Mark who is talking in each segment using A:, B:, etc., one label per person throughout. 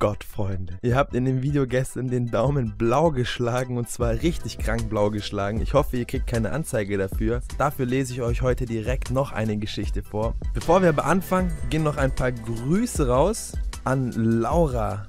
A: Gott, Freunde. Ihr habt in dem Video gestern den Daumen blau geschlagen und zwar richtig krank blau geschlagen. Ich hoffe, ihr kriegt keine Anzeige dafür. Dafür lese ich euch heute direkt noch eine Geschichte vor. Bevor wir aber anfangen, gehen noch ein paar Grüße raus an Laura,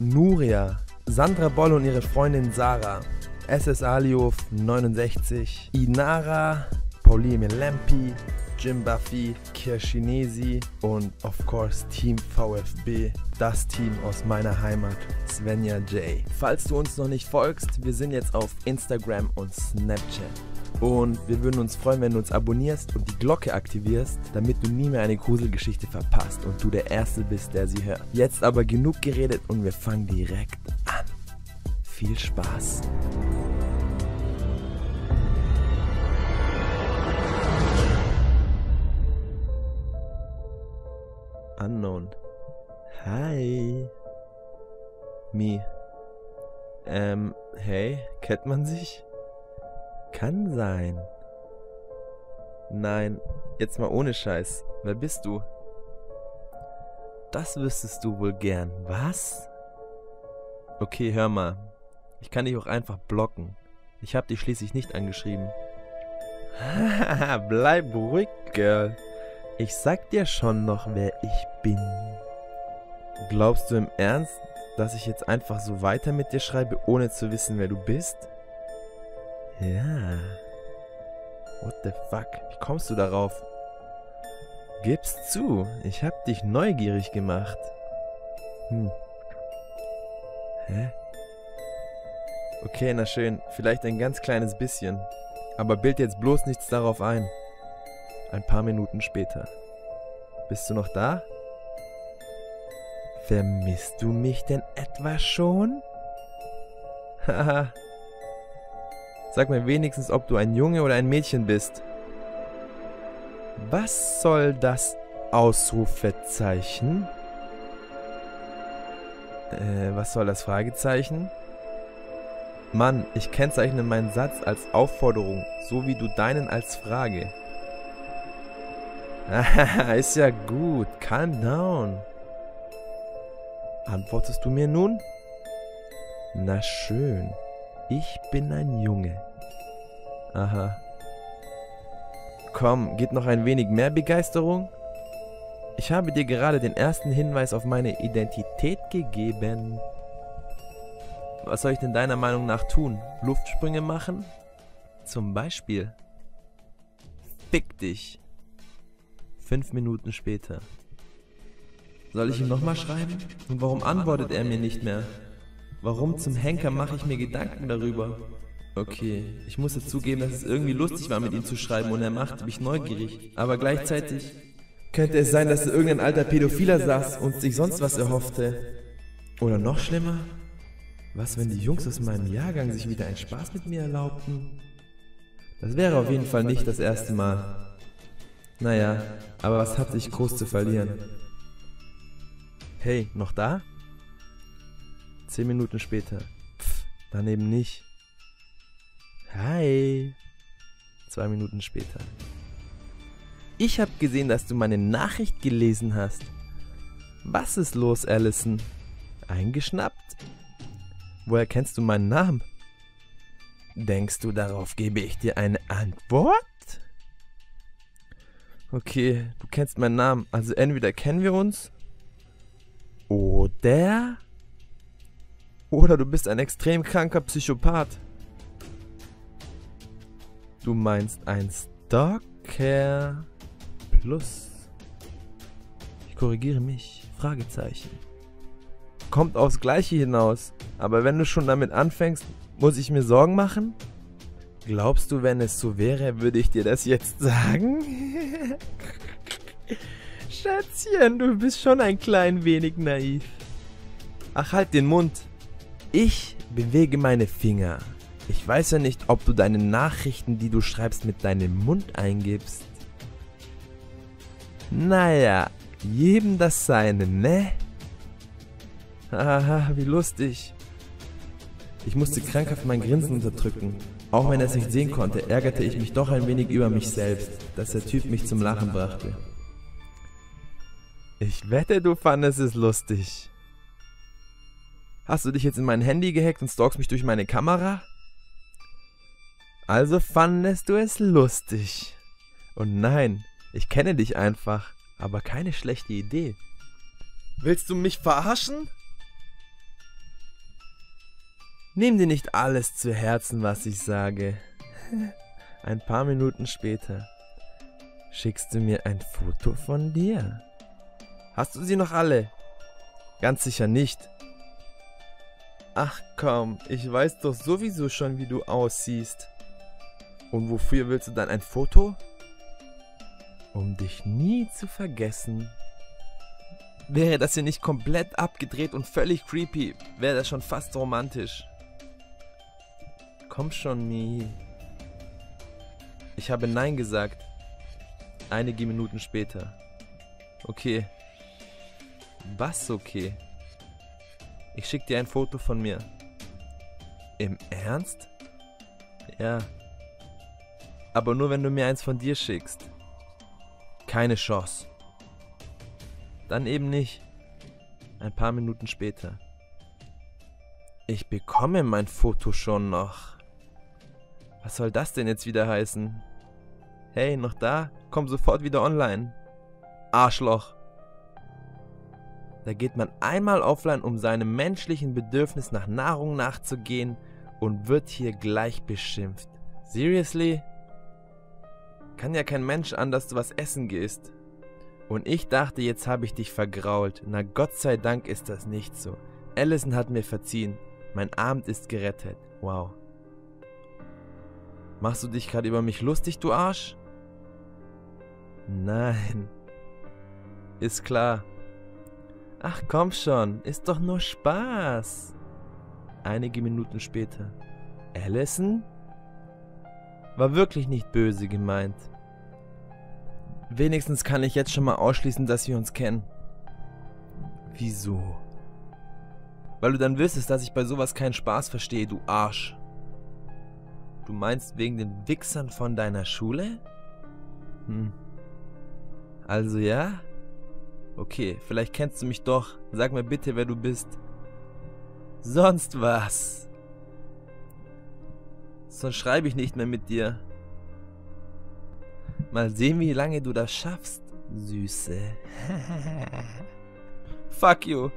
A: Nuria, Sandra Boll und ihre Freundin Sarah, SS Aliof 69, Inara, Pauline Lempi, Jim Buffy, Kirschinesi und of course Team VfB, das Team aus meiner Heimat, Svenja J. Falls du uns noch nicht folgst, wir sind jetzt auf Instagram und Snapchat. Und wir würden uns freuen, wenn du uns abonnierst und die Glocke aktivierst, damit du nie mehr eine Gruselgeschichte verpasst und du der Erste bist, der sie hört. Jetzt aber genug geredet und wir fangen direkt an. Viel Spaß! Unknown. Hi. Me. Ähm, hey, kennt man sich? Kann sein. Nein, jetzt mal ohne Scheiß. Wer bist du? Das wüsstest du wohl gern. Was? Okay, hör mal. Ich kann dich auch einfach blocken. Ich hab dich schließlich nicht angeschrieben. Bleib ruhig, Girl. Ich sag dir schon noch, wer ich bin. Glaubst du im Ernst, dass ich jetzt einfach so weiter mit dir schreibe, ohne zu wissen, wer du bist? Ja. What the fuck? Wie kommst du darauf? Gib's zu, ich hab dich neugierig gemacht. Hm. Hä? Okay, na schön, vielleicht ein ganz kleines bisschen. Aber bild jetzt bloß nichts darauf ein. Ein paar Minuten später. Bist du noch da? Vermisst du mich denn etwa schon? Haha. Sag mir wenigstens, ob du ein Junge oder ein Mädchen bist. Was soll das Ausrufezeichen? Äh, was soll das Fragezeichen? Mann, ich kennzeichne meinen Satz als Aufforderung, so wie du deinen als Frage. ist ja gut. Calm down. Antwortest du mir nun? Na schön. Ich bin ein Junge. Aha. Komm, geht noch ein wenig mehr Begeisterung? Ich habe dir gerade den ersten Hinweis auf meine Identität gegeben. Was soll ich denn deiner Meinung nach tun? Luftsprünge machen? Zum Beispiel. Fick dich. Fünf Minuten später. Soll ich ihm nochmal schreiben? Und warum antwortet er mir nicht mehr? Warum zum Henker mache ich mir Gedanken darüber? Okay, ich muss zugeben, dass es irgendwie lustig war, mit ihm zu schreiben und er machte mich neugierig. Aber gleichzeitig könnte es sein, dass er irgendein alter Pädophiler saß und sich sonst was erhoffte. Oder noch schlimmer? Was, wenn die Jungs aus meinem Jahrgang sich wieder einen Spaß mit mir erlaubten? Das wäre auf jeden Fall nicht das erste Mal. Naja, aber was hatte ich groß zu verlieren? Hey, noch da? Zehn Minuten später. Pff, daneben nicht. Hi. Zwei Minuten später. Ich hab gesehen, dass du meine Nachricht gelesen hast. Was ist los, Allison? Eingeschnappt? Woher kennst du meinen Namen? Denkst du, darauf gebe ich dir eine Antwort? Okay, du kennst meinen Namen. Also entweder kennen wir uns oder oder du bist ein extrem kranker Psychopath. Du meinst ein Stalker plus. Ich korrigiere mich. Fragezeichen. Kommt aufs Gleiche hinaus. Aber wenn du schon damit anfängst, muss ich mir Sorgen machen? Glaubst du, wenn es so wäre, würde ich dir das jetzt sagen? Schätzchen, du bist schon ein klein wenig naiv. Ach, halt den Mund. Ich bewege meine Finger. Ich weiß ja nicht, ob du deine Nachrichten, die du schreibst, mit deinem Mund eingibst. Naja, jedem das seine, ne? Haha, wie lustig. Ich musste krankhaft mein Grinsen unterdrücken. Auch wenn er es nicht sehen konnte, ärgerte ich mich doch ein wenig über mich selbst, dass der Typ mich zum Lachen brachte. Ich wette, du fandest es lustig. Hast du dich jetzt in mein Handy gehackt und stalkst mich durch meine Kamera? Also fandest du es lustig. Und nein, ich kenne dich einfach, aber keine schlechte Idee. Willst du mich verarschen? Nimm dir nicht alles zu Herzen, was ich sage. Ein paar Minuten später schickst du mir ein Foto von dir. Hast du sie noch alle? Ganz sicher nicht. Ach komm, ich weiß doch sowieso schon, wie du aussiehst. Und wofür willst du dann ein Foto? Um dich nie zu vergessen. Wäre das hier nicht komplett abgedreht und völlig creepy, wäre das schon fast romantisch. Komm schon, Mi. Ich habe Nein gesagt. Einige Minuten später. Okay. Was okay? Ich schicke dir ein Foto von mir. Im Ernst? Ja. Aber nur wenn du mir eins von dir schickst. Keine Chance. Dann eben nicht. Ein paar Minuten später. Ich bekomme mein Foto schon noch. Was soll das denn jetzt wieder heißen? Hey, noch da? Komm sofort wieder online. Arschloch. Da geht man einmal offline, um seinem menschlichen Bedürfnis nach Nahrung nachzugehen und wird hier gleich beschimpft. Seriously? Kann ja kein Mensch an, dass du was essen gehst. Und ich dachte, jetzt habe ich dich vergrault. Na Gott sei Dank ist das nicht so. Allison hat mir verziehen. Mein Abend ist gerettet. Wow. Machst du dich gerade über mich lustig, du Arsch? Nein. Ist klar. Ach komm schon, ist doch nur Spaß. Einige Minuten später. Allison? War wirklich nicht böse gemeint. Wenigstens kann ich jetzt schon mal ausschließen, dass wir uns kennen. Wieso? Weil du dann wüsstest, dass ich bei sowas keinen Spaß verstehe, du Arsch. Du meinst wegen den Wichsern von deiner Schule? Hm. Also ja? Okay, vielleicht kennst du mich doch. Sag mir bitte, wer du bist. Sonst was. Sonst schreibe ich nicht mehr mit dir. Mal sehen, wie lange du das schaffst, Süße. Fuck you.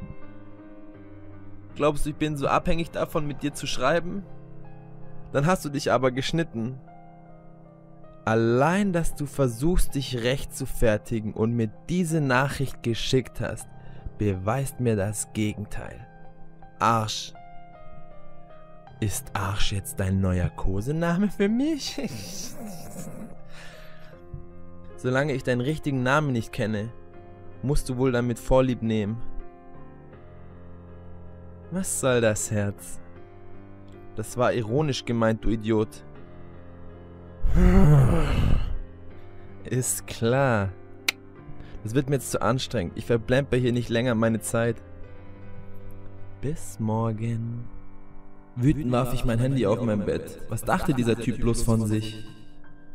A: Glaubst du, ich bin so abhängig davon, mit dir zu schreiben? Dann hast du dich aber geschnitten. Allein, dass du versuchst, dich recht zu fertigen und mir diese Nachricht geschickt hast, beweist mir das Gegenteil. Arsch. Ist Arsch jetzt dein neuer Kosename für mich? Solange ich deinen richtigen Namen nicht kenne, musst du wohl damit Vorlieb nehmen. Was soll das, Herz? Das war ironisch gemeint, du Idiot. Ist klar. Das wird mir jetzt zu anstrengend. Ich verblemper hier nicht länger meine Zeit. Bis morgen. Wütend warf ich mein Handy auf mein Bett. Was dachte dieser Typ bloß von sich?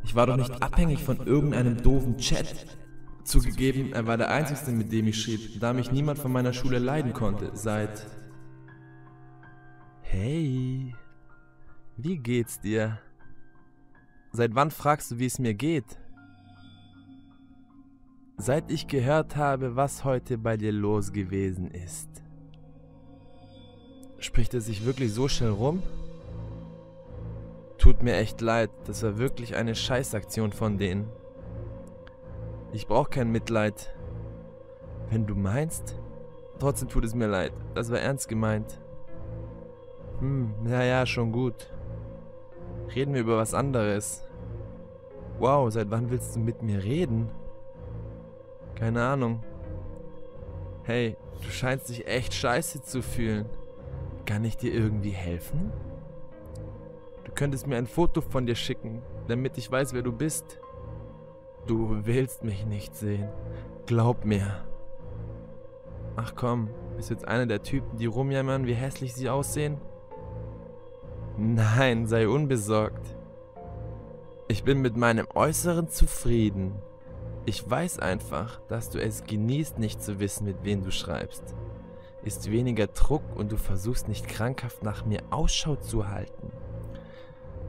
A: Ich war doch nicht abhängig von irgendeinem doofen Chat. Zugegeben, er war der Einzige, mit dem ich schrieb, da mich niemand von meiner Schule leiden konnte, seit... Hey... Wie geht's dir? Seit wann fragst du, wie es mir geht? Seit ich gehört habe, was heute bei dir los gewesen ist. Spricht er sich wirklich so schnell rum? Tut mir echt leid, das war wirklich eine Scheißaktion von denen. Ich brauche kein Mitleid. Wenn du meinst? Trotzdem tut es mir leid, das war ernst gemeint. Hm, ja, ja, schon gut. Reden wir über was anderes. Wow, seit wann willst du mit mir reden? Keine Ahnung. Hey, du scheinst dich echt scheiße zu fühlen. Kann ich dir irgendwie helfen? Du könntest mir ein Foto von dir schicken, damit ich weiß, wer du bist. Du willst mich nicht sehen. Glaub mir. Ach komm, bist du jetzt einer der Typen, die rumjammern, wie hässlich sie aussehen? Nein, sei unbesorgt. Ich bin mit meinem Äußeren zufrieden. Ich weiß einfach, dass du es genießt, nicht zu wissen, mit wem du schreibst. ist weniger Druck und du versuchst nicht krankhaft nach mir Ausschau zu halten.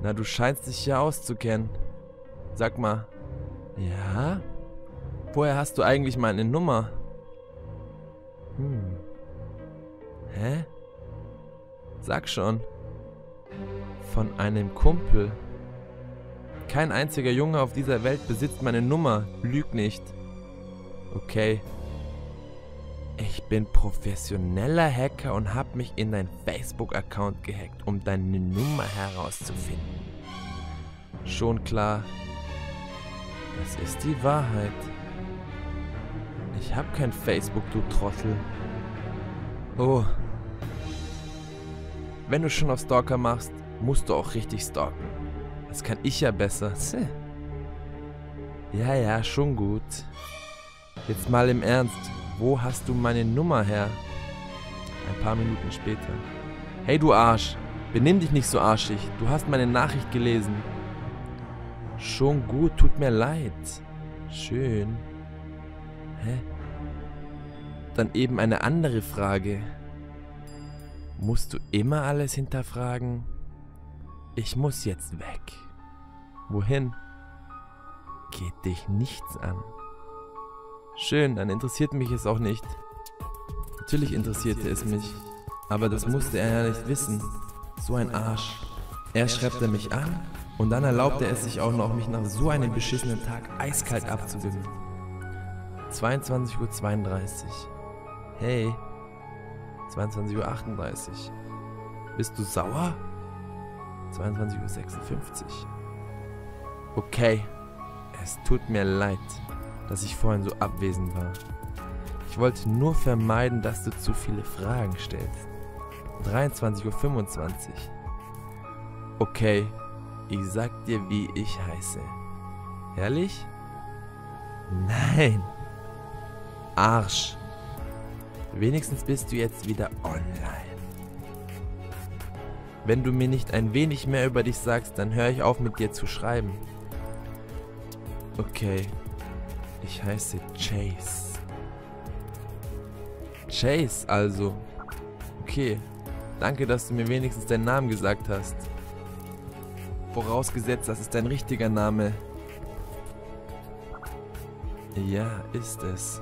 A: Na, du scheinst dich ja auszukennen. Sag mal. Ja? Woher hast du eigentlich meine Nummer? Hm. Hä? Sag schon. Von einem Kumpel. Kein einziger Junge auf dieser Welt besitzt meine Nummer. Lüg nicht. Okay. Ich bin professioneller Hacker und habe mich in dein Facebook-Account gehackt, um deine Nummer herauszufinden. Schon klar. Das ist die Wahrheit. Ich habe kein Facebook, du Trottel. Oh. Wenn du schon auf Stalker machst, musst du auch richtig stalken. Das kann ich ja besser. Ja, ja, schon gut. Jetzt mal im Ernst. Wo hast du meine Nummer her? Ein paar Minuten später. Hey du Arsch, benimm dich nicht so arschig. Du hast meine Nachricht gelesen. Schon gut, tut mir leid. Schön. Hä? Dann eben eine andere Frage. Musst du immer alles hinterfragen? Ich muss jetzt weg. Wohin? Geht dich nichts an. Schön, dann interessiert mich es auch nicht. Natürlich interessierte es mich, aber das musste er ja nicht wissen. So ein Arsch. Erst schreibt er mich an und dann erlaubt er es sich auch noch, mich nach so einem beschissenen Tag eiskalt abzuwimmeln. 22.32 Uhr. Hey. 22.38 Uhr. Bist du sauer? 22.56 Uhr. Okay. Es tut mir leid dass ich vorhin so abwesend war. Ich wollte nur vermeiden, dass du zu viele Fragen stellst. 23.25 Uhr. Okay, ich sag dir, wie ich heiße. Ehrlich? Nein. Arsch. Wenigstens bist du jetzt wieder online. Wenn du mir nicht ein wenig mehr über dich sagst, dann höre ich auf mit dir zu schreiben. Okay, ich heiße Chase. Chase also. Okay. Danke, dass du mir wenigstens deinen Namen gesagt hast. Vorausgesetzt, das ist dein richtiger Name. Ja, ist es.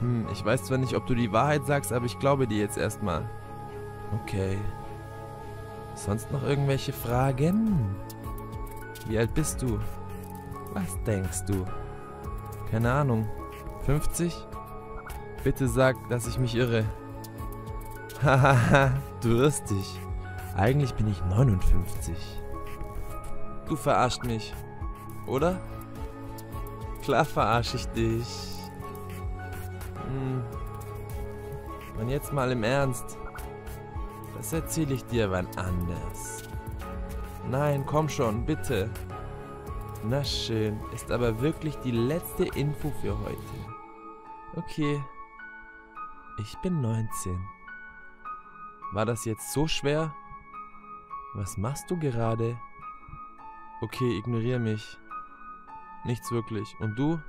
A: Hm, ich weiß zwar nicht, ob du die Wahrheit sagst, aber ich glaube dir jetzt erstmal. Okay. Sonst noch irgendwelche Fragen? Wie alt bist du? Was denkst du? Keine Ahnung. 50? Bitte sag, dass ich mich irre. Hahaha, du irrst dich. Eigentlich bin ich 59. Du verarscht mich, oder? Klar verarsche ich dich. Hm. Und jetzt mal im Ernst. Das erzähle ich dir wann anders. Nein, komm schon, bitte. Na schön, ist aber wirklich die letzte Info für heute. Okay. Ich bin 19. War das jetzt so schwer? Was machst du gerade? Okay, ignoriere mich. Nichts wirklich. Und du?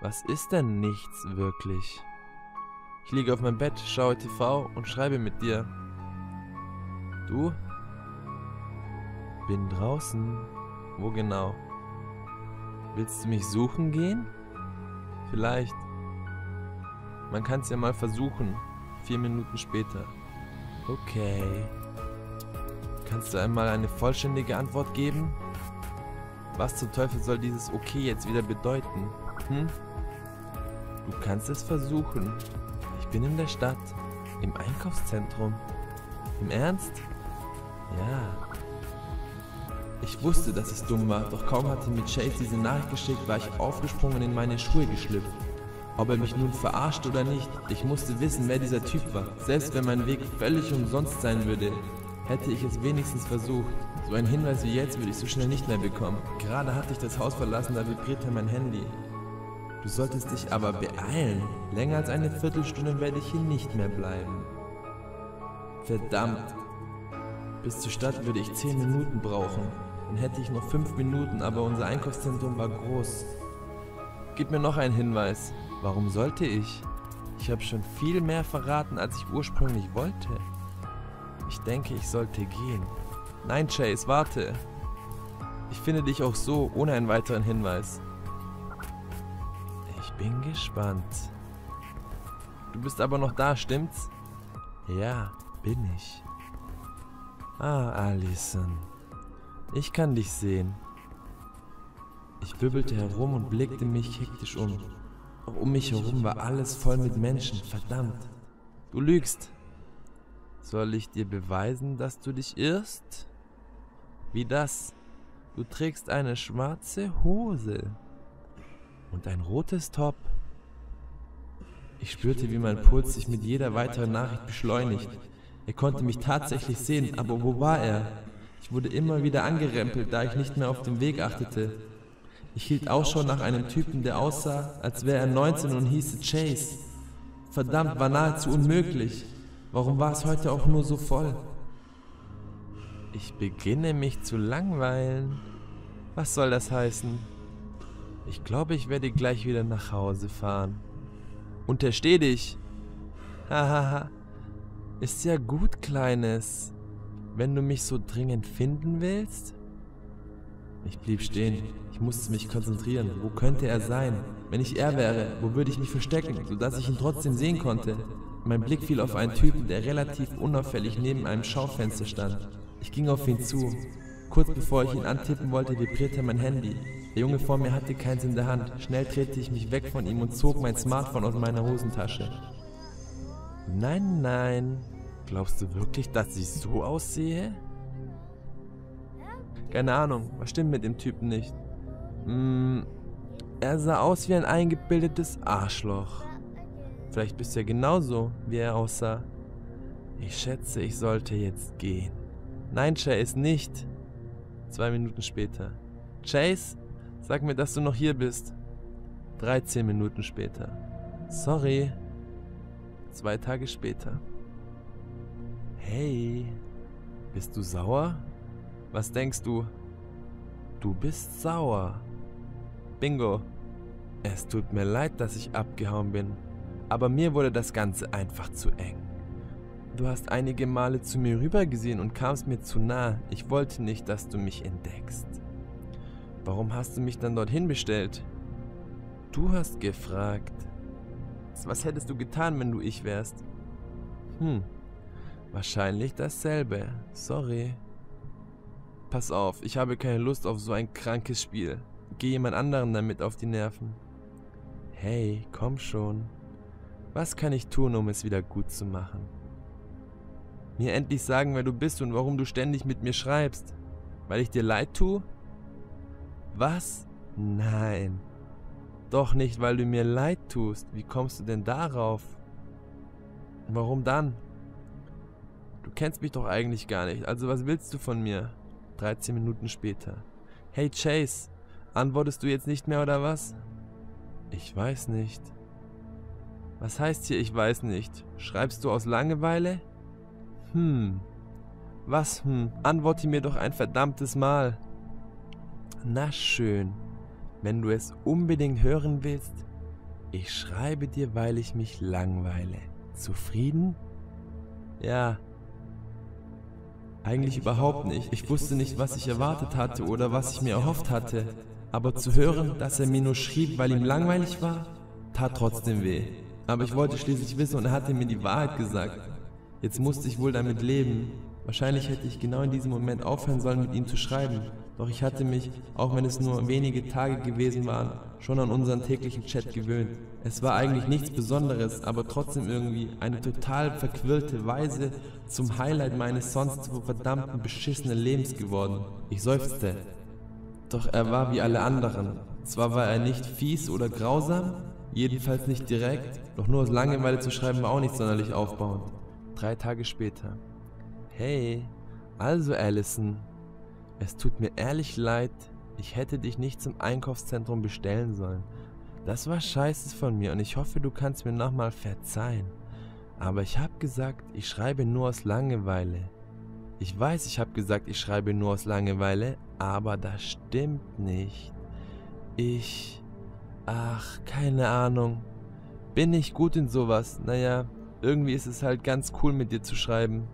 A: Was ist denn nichts wirklich? Ich liege auf meinem Bett, schaue TV und schreibe mit dir. Du? Bin draußen. Wo genau? Willst du mich suchen gehen? Vielleicht. Man kann es ja mal versuchen. Vier Minuten später. Okay. Kannst du einmal eine vollständige Antwort geben? Was zum Teufel soll dieses Okay jetzt wieder bedeuten? Hm? Du kannst es versuchen. Bin in der Stadt. Im Einkaufszentrum. Im Ernst? Ja. Ich wusste, dass es dumm war, doch kaum hatte mir Chase diese Nachricht geschickt, war ich aufgesprungen und in meine Schuhe geschlüpft. Ob er mich nun verarscht oder nicht, ich musste wissen, wer dieser Typ war. Selbst wenn mein Weg völlig umsonst sein würde, hätte ich es wenigstens versucht. So einen Hinweis wie jetzt würde ich so schnell nicht mehr bekommen. Gerade hatte ich das Haus verlassen, da vibrierte mein Handy. Du solltest dich aber beeilen. Länger als eine Viertelstunde werde ich hier nicht mehr bleiben. Verdammt. Bis zur Stadt würde ich zehn Minuten brauchen. Dann hätte ich noch fünf Minuten, aber unser Einkaufszentrum war groß. Gib mir noch einen Hinweis. Warum sollte ich? Ich habe schon viel mehr verraten, als ich ursprünglich wollte. Ich denke, ich sollte gehen. Nein, Chase, warte. Ich finde dich auch so, ohne einen weiteren Hinweis. Bin gespannt. Du bist aber noch da, stimmt's? Ja, bin ich. Ah, Alison. Ich kann dich sehen. Ich wirbelte herum und blickte mich hektisch um. Auch um mich herum war alles voll mit Menschen, verdammt. Du lügst. Soll ich dir beweisen, dass du dich irrst? Wie das? Du trägst eine schwarze Hose und ein rotes Top. Ich spürte, wie mein Puls sich mit jeder weiteren Nachricht beschleunigt. Er konnte mich tatsächlich sehen, aber wo war er? Ich wurde immer wieder angerempelt, da ich nicht mehr auf den Weg achtete. Ich hielt Ausschau nach einem Typen, der aussah, als wäre er 19 und hieße Chase. Verdammt, war nahezu unmöglich. Warum war es heute auch nur so voll? Ich beginne mich zu langweilen. Was soll das heißen? Ich glaube, ich werde gleich wieder nach Hause fahren. Untersteh dich. Hahaha. Ist ja gut, Kleines. Wenn du mich so dringend finden willst? Ich blieb stehen. Ich musste mich konzentrieren. Wo könnte er sein? Wenn ich er wäre, wo würde ich mich verstecken, sodass ich ihn trotzdem sehen konnte? Mein Blick fiel auf einen Typen, der relativ unauffällig neben einem Schaufenster stand. Ich ging auf ihn zu. Kurz bevor ich ihn antippen wollte, vibrierte mein Handy. Der Junge vor mir hatte keins in der Hand. Schnell drehte ich mich weg von ihm und zog mein Smartphone aus meiner Hosentasche. Nein, nein. Glaubst du wirklich, dass ich so aussehe? Keine Ahnung, was stimmt mit dem Typen nicht? Hm, er sah aus wie ein eingebildetes Arschloch. Vielleicht bist du ja genauso, wie er aussah. Ich schätze, ich sollte jetzt gehen. Nein, Chase, nicht. Zwei Minuten später. Chase, sag mir, dass du noch hier bist. 13 Minuten später. Sorry. Zwei Tage später. Hey, bist du sauer? Was denkst du? Du bist sauer. Bingo. Es tut mir leid, dass ich abgehauen bin, aber mir wurde das Ganze einfach zu eng. Du hast einige Male zu mir rübergesehen und kamst mir zu nah. Ich wollte nicht, dass du mich entdeckst. Warum hast du mich dann dorthin bestellt? Du hast gefragt. Was hättest du getan, wenn du ich wärst? Hm, wahrscheinlich dasselbe. Sorry. Pass auf, ich habe keine Lust auf so ein krankes Spiel. Geh jemand anderen damit auf die Nerven. Hey, komm schon. Was kann ich tun, um es wieder gut zu machen? Mir endlich sagen, wer du bist und warum du ständig mit mir schreibst. Weil ich dir leid tue? Was? Nein. Doch nicht, weil du mir leid tust. Wie kommst du denn darauf? Warum dann? Du kennst mich doch eigentlich gar nicht. Also was willst du von mir? 13 Minuten später. Hey Chase, antwortest du jetzt nicht mehr oder was? Ich weiß nicht. Was heißt hier ich weiß nicht? Schreibst du aus Langeweile? Hm. Was hm? Antworte mir doch ein verdammtes Mal. Na schön. Wenn du es unbedingt hören willst, ich schreibe dir, weil ich mich langweile. Zufrieden? Ja, eigentlich überhaupt nicht. Ich wusste nicht, was ich erwartet hatte oder was ich mir erhofft hatte. Aber zu hören, dass er mir nur schrieb, weil ihm langweilig war, tat trotzdem weh. Aber ich wollte schließlich wissen und er hatte mir die Wahrheit gesagt. Jetzt musste ich wohl damit leben. Wahrscheinlich hätte ich genau in diesem Moment aufhören sollen, mit ihm zu schreiben. Doch ich hatte mich, auch wenn es nur wenige Tage gewesen waren, schon an unseren täglichen Chat gewöhnt. Es war eigentlich nichts Besonderes, aber trotzdem irgendwie eine total verquirlte Weise zum Highlight meines sonst so verdammten beschissenen Lebens geworden. Ich seufzte. Doch er war wie alle anderen. Zwar war er nicht fies oder grausam, jedenfalls nicht direkt, doch nur aus Langeweile zu schreiben war auch nicht sonderlich aufbauend. Drei Tage später. Hey, also Allison, es tut mir ehrlich leid, ich hätte dich nicht zum Einkaufszentrum bestellen sollen. Das war scheiße von mir und ich hoffe, du kannst mir nochmal verzeihen. Aber ich habe gesagt, ich schreibe nur aus Langeweile. Ich weiß, ich habe gesagt, ich schreibe nur aus Langeweile, aber das stimmt nicht. Ich... Ach, keine Ahnung. bin nicht gut in sowas. Naja, irgendwie ist es halt ganz cool mit dir zu schreiben.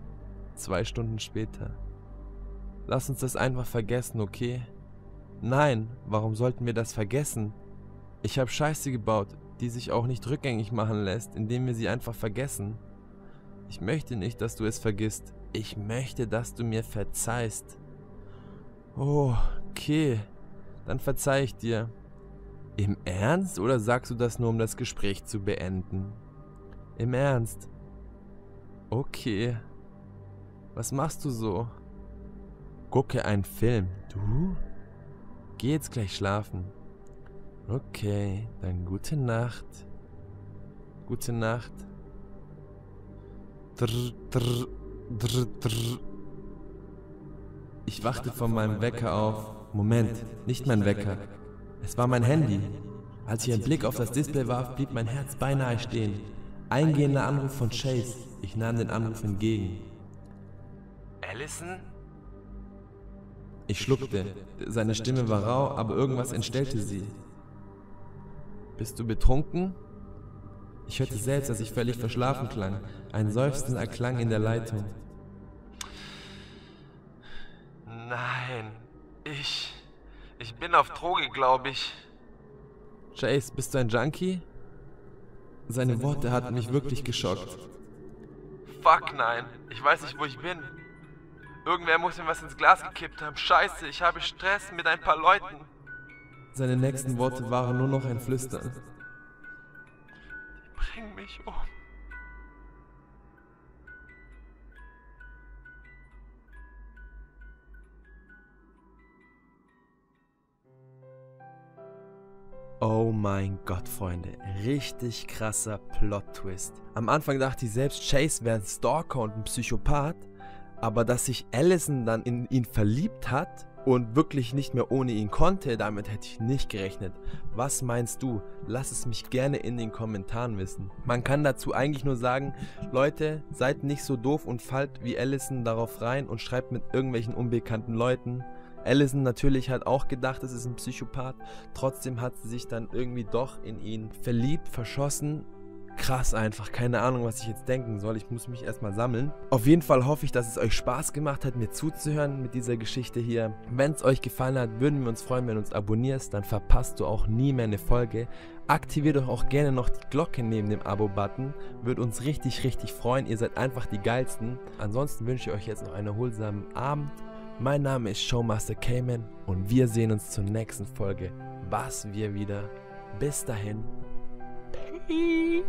A: Zwei Stunden später. Lass uns das einfach vergessen, okay? Nein, warum sollten wir das vergessen? Ich habe Scheiße gebaut, die sich auch nicht rückgängig machen lässt, indem wir sie einfach vergessen. Ich möchte nicht, dass du es vergisst. Ich möchte, dass du mir verzeihst. Oh, okay. Dann verzeih ich dir. Im Ernst oder sagst du das nur, um das Gespräch zu beenden? Im Ernst. Okay. Was machst du so? Gucke einen Film. Du? Geh jetzt gleich schlafen. Okay, dann gute Nacht. Gute Nacht. Drr, drr, drr, drr. Ich wachte von meinem Wecker auf. Moment, nicht mein Wecker. Es war mein Handy. Als ich einen Blick auf das Display warf, blieb mein Herz beinahe stehen. Eingehender Anruf von Chase. Ich nahm den Anruf entgegen.
B: Allison?
A: Ich schluckte. Seine Stimme war rau, aber irgendwas entstellte sie. Bist du betrunken? Ich hörte selbst, dass ich völlig verschlafen klang. Ein Seufzen erklang in der Leitung.
B: Nein, ich. Ich bin auf Droge, glaube ich.
A: Chase, bist du ein Junkie? Seine Worte hatten mich wirklich geschockt.
B: Fuck nein, ich weiß nicht, wo ich bin. Irgendwer muss mir was ins Glas gekippt haben. Scheiße, ich habe Stress mit ein paar Leuten.
A: Seine nächsten Worte waren nur noch ein Flüstern.
B: Die bringen mich um.
A: Oh mein Gott, Freunde. Richtig krasser Plot-Twist. Am Anfang dachte ich selbst, Chase wäre ein Stalker und ein Psychopath. Aber dass sich Allison dann in ihn verliebt hat und wirklich nicht mehr ohne ihn konnte, damit hätte ich nicht gerechnet. Was meinst du? Lass es mich gerne in den Kommentaren wissen. Man kann dazu eigentlich nur sagen, Leute, seid nicht so doof und fallt wie Allison darauf rein und schreibt mit irgendwelchen unbekannten Leuten. Allison natürlich hat auch gedacht, es ist ein Psychopath. Trotzdem hat sie sich dann irgendwie doch in ihn verliebt, verschossen krass einfach. Keine Ahnung, was ich jetzt denken soll. Ich muss mich erstmal sammeln. Auf jeden Fall hoffe ich, dass es euch Spaß gemacht hat, mir zuzuhören mit dieser Geschichte hier. Wenn es euch gefallen hat, würden wir uns freuen, wenn du uns abonnierst. Dann verpasst du auch nie mehr eine Folge. Aktiviert doch auch gerne noch die Glocke neben dem Abo-Button. Würde uns richtig, richtig freuen. Ihr seid einfach die geilsten. Ansonsten wünsche ich euch jetzt noch einen erholsamen Abend. Mein Name ist Showmaster Cayman und wir sehen uns zur nächsten Folge. Was wir wieder. Bis dahin. Peace.